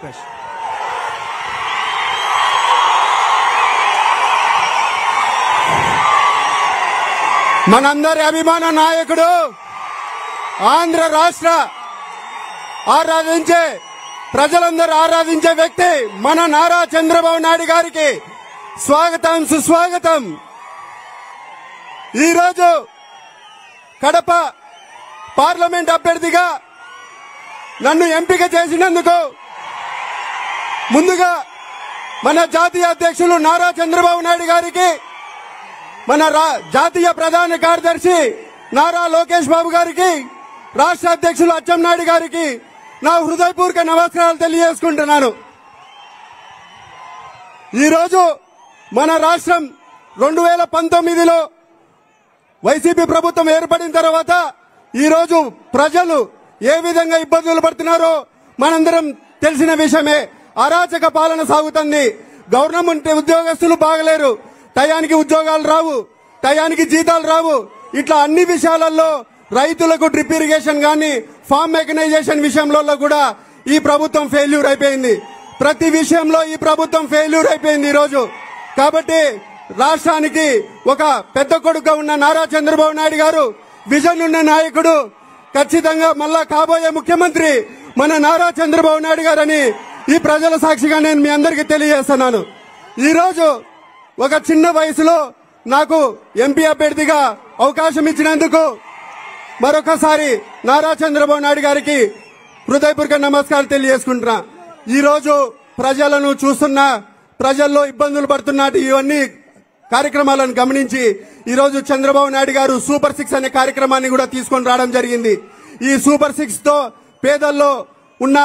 భూపేష్ మనందరి అభిమాన నాయకుడు ఆంధ్ర రాష్ట్ర ఆరాధించే ప్రజలందరూ ఆరాధించే వ్యక్తి మన నారా చంద్రబాబు నాయుడు గారికి స్వాగతం సుస్వాగతం. ఈరోజు కడప పార్లమెంట్ అభ్యర్థిగా నన్ను ఎంపిక చేసినందుకు ముందుగా మన జాతీయ అధ్యక్షులు నారా చంద్రబాబు నాయుడు గారికి మన రా- జాతీయ ప్రధాన కార్యదర్శి నారా లోకేష్ బాబు గారికి రాష్ట్ర అధ్యక్షులు అచ్చెన్నాయుడు గారికి నా హృదయపూర్వక నమస్కారాలు తెలియజేసుకుంటున్నాను. ఈరోజు మన రాష్ట్రం రెండు వేల పంతొమ్మిదిలో వైసీపీ ప్రభుత్వం ఏర్పడిన తర్వాత ఈరోజు ప్రజలు ఏ విధంగా ఇబ్బందులు పడుతున్నారో మనందరం తెలిసిన విషయమే. అరాచక పాలన సాగుతుంది. గవర్నమెంట్ ఉద్యోగస్తులు బాగలేరు. టయానికి ఉద్యోగాలు రావు. టయానికి జీతాలు రావు. ఇట్లా అన్ని విషయాలలో రైతులకు డ్రిప్ ఇరిగేషన్ కానీ ఫామ్ మెకనైజేషన్ విషయంలో కూడా ఈ ప్రభుత్వం ఫెయిల్యూర్ అయిపోయింది. ప్రతి విషయంలో ఈ ప్రభుత్వం ఫెయిల్యూర్ అయిపోయింది ఈరోజు. కాబట్టి రాష్ట్రానికి ఒక పెద్ద కొడుకుగా ఉన్న నారా చంద్రబాబు నాయుడు గారు విజన్ ఉన్న నాయకుడు ఖచ్చితంగా మళ్ళా కాబోయే ముఖ్యమంత్రి మన నారా చంద్రబాబు నాయుడు గారని ఈ ప్రజల సాక్షిగా నేను మీ అందరికీ తెలియజేస్తున్నాను. ఈరోజు ఒక చిన్న వయసులో నాకు ఎంపీ అభ్యర్థిగా అవకాశం ఇచ్చినందుకు మరొకసారి నారా చంద్రబాబు నాయుడు గారికి హృదయపూర్వక నమస్కారం తెలియజేసుకుంటున్నా. ఈరోజు ప్రజలను చూస్తున్న ప్రజల్లో ఇబ్బందులు పడుతున్న ఇవన్నీ కార్యక్రమాలను గమనించి ఈరోజు చంద్రబాబు నాయుడు గారు సూపర్ సిక్స్ అనే కార్యక్రమాన్ని కూడా తీసుకొని రావడం జరిగింది. ఈ సూపర్ సిక్స్తో పేదల్లో ఉన్న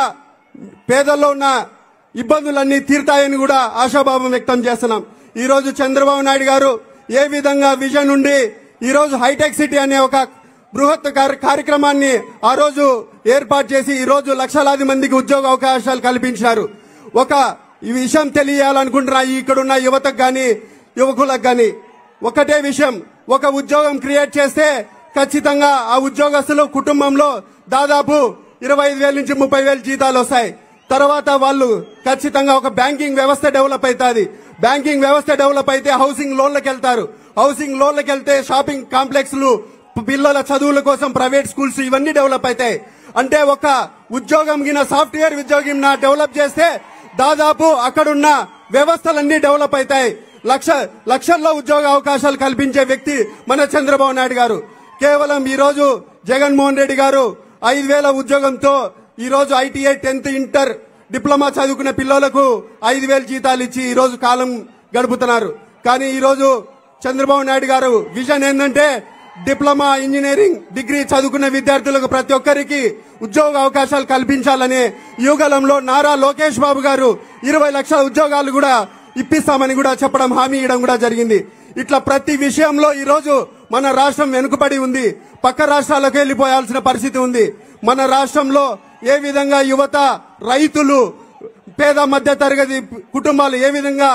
పేదల్లో ఉన్న ఇబ్బందులన్నీ తీరుతాయని కూడా ఆశాభావం వ్యక్తం చేస్తున్నాం. ఈరోజు చంద్రబాబు నాయుడు గారు ఏ విధంగా విజన్ ఉండి ఈరోజు హైటెక్ సిటీ అనే ఒక బృహత్ కార్యక్రమాన్ని ఆ రోజు ఏర్పాటు చేసి ఈరోజు లక్షలాది మందికి ఉద్యోగ అవకాశాలు కల్పించారు. ఒక ఈ విషయం తెలియాలనుకుంటున్నా ఇక్కడున్న యువతకు కానీ యువకులకు కానీ ఒకటే విషయం. ఒక ఉద్యోగం క్రియేట్ చేస్తే ఖచ్చితంగా ఆ ఉద్యోగస్తులు కుటుంబంలో దాదాపు ఇరవై ఐదు వేల నుంచి ముప్పై వేలు జీతాలు వస్తాయి. తర్వాత వాళ్ళు ఖచ్చితంగా ఒక బ్యాంకింగ్ వ్యవస్థ డెవలప్ అవుతుంది. బ్యాంకింగ్ వ్యవస్థ డెవలప్ అయితే హౌసింగ్ లోన్లకు వెళ్తారు హౌసింగ్ లోన్లకు వెళ్తే షాపింగ్ కాంప్లెక్స్లు పిల్లల చదువుల కోసం ప్రైవేట్ స్కూల్స్ ఇవన్నీ డెవలప్ అవుతాయి. అంటే ఒక ఉద్యోగం గిన సాఫ్ట్వేర్ ఉద్యోగం నా డెవలప్ చేస్తే దాదాపు అక్కడున్న వ్యవస్థలన్నీ డెవలప్ అవుతాయి. లక్ష లక్షల్లో ఉద్యోగ అవకాశాలు కల్పించే వ్యక్తి మన చంద్రబాబు నాయుడు గారు. కేవలం ఈరోజు జగన్మోహన్ రెడ్డి గారు ఐదు వేల ఉద్యోగంతో ఈరోజు ఐటీఐ టెన్త్ ఇంటర్ డిప్లొమా చదువుకునే పిల్లలకు ఐదు వేల జీతాలు ఇచ్చి ఈరోజు కాలం గడుపుతున్నారు. కానీ ఈరోజు చంద్రబాబు నాయుడు గారు విజన్ ఏంటంటే డిప్లొమా ఇంజనీరింగ్ డిగ్రీ చదువుకున్న విద్యార్థులకు ప్రతి ఒక్కరికి ఉద్యోగ అవకాశాలు కల్పించాలనే యుగలంలో నారా లోకేష్ బాబు గారు ఇరవై లక్షల ఉద్యోగాలు కూడా ఇప్పిస్తామని కూడా చెప్పడం హామీ ఇవ్వడం కూడా జరిగింది. ఇట్లా ప్రతి విషయంలో ఈరోజు మన రాష్ట్రం వెనుకబడి ఉంది. పక్క రాష్ట్రాలకు వెళ్ళిపోయాల్సిన పరిస్థితి ఉంది. మన రాష్ట్రంలో ఏ విధంగా యువత రైతులు పేద మధ్య తరగతి కుటుంబాలు ఏ విధంగా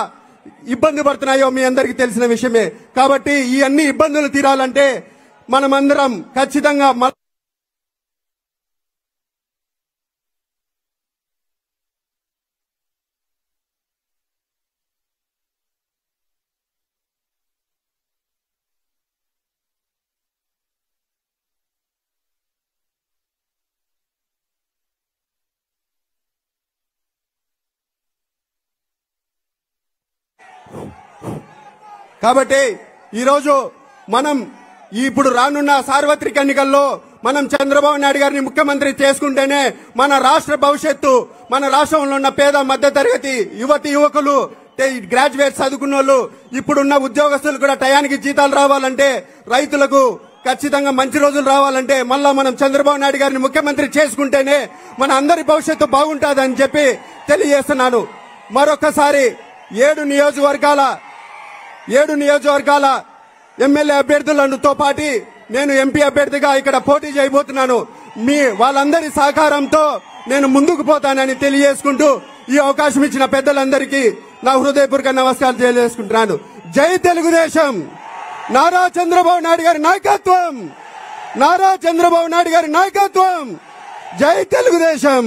ఇబ్బంది పడుతున్నాయో మీ అందరికీ తెలిసిన విషయమే. కాబట్టి ఈ అన్ని ఇబ్బందులు తీరాలంటే మనమందరం ఖచ్చితంగా కాబట్టి ఈరోజు మనం ఇప్పుడు రానున్న సార్వత్రిక ఎన్నికల్లో మనం చంద్రబాబు నాయుడు గారిని ముఖ్యమంత్రి చేసుకుంటేనే మన రాష్ట్ర భవిష్యత్తు మన రాష్ట్రంలో ఉన్న పేద మధ్య తరగతి యువతి యువకులు టే- గ్రాడ్యుయేట్ చదువుకున్న వాళ్ళు ఇప్పుడున్న ఉద్యోగస్తులు కూడా టయానికి జీతాలు రావాలంటే రైతులకు ఖచ్చితంగా మంచి రోజులు రావాలంటే మళ్ళా మనం చంద్రబాబు నాయుడు గారిని ముఖ్యమంత్రి చేసుకుంటేనే మన అందరి భవిష్యత్తు బాగుంటుందని చెప్పి తెలియజేస్తున్నాను. మరొకసారి ఏడు నియోజకవర్గాల ఏడు నియోజకవర్గాల ఎమ్మెల్యే అభ్యర్థులతో పాటి నేను ఎంపీ అభ్యర్థిగా ఇక్కడ పోటీ చేయబోతున్నాను. మీ వాళ్ళందరి సహకారంతో నేను ముందుకు పోతానని తెలియజేసుకుంటూ ఈ అవకాశం ఇచ్చిన పెద్దలందరికీ నా హృదయపూర్వక నమస్కారాలు తెలియజేసుకుంటున్నాను. జై తెలుగుదేశం! నారా చంద్రబాబు నాయుడు గారి నాయకత్వం! నారా చంద్రబాబు నాయుడు గారి నాయకత్వం! జై తెలుగుదేశం!